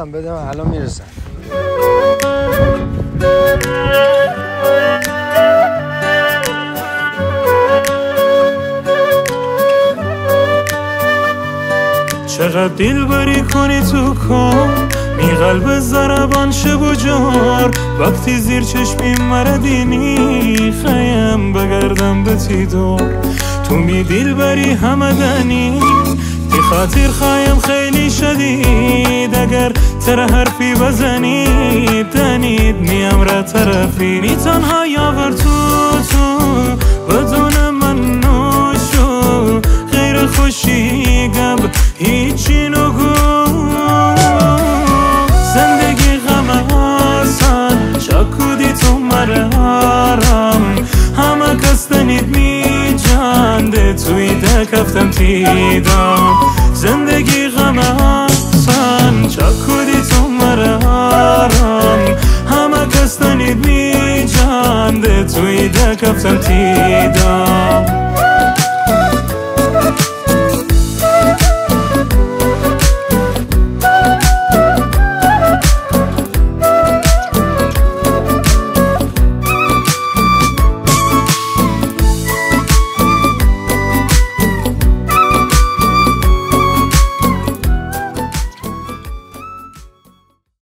هم بده من الان می‌رسم. چقدر دل بری کنی تو کن می قلب زربان شب و جار وقتی زیر چشمی مردینی خیم بگردم به تیدار تو می دل بری همدنی دی خاطر خایم خیلی اگر تر حرفی بزنید دنید میم را طرفی. نی تنها یاور تو تو بدون من نوشو. غیر خوشی گب هیچی نگو. زندگی غم آسان چاکودی تو مرارم. همه کس تنید می جانده توی دکفتم تیدم. زندگی غم تنید می جانده توی دکفتم تیدم